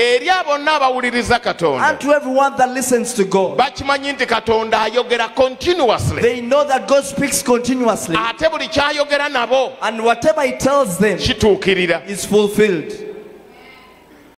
eri abonna abawuliriza katonda and to everyone that listens to God. bakimanyi nti katonda ayogera continuously They know that God speaks continuously ate buli kyayogera nabo and whatever He tells them kituukirira is fulfilled.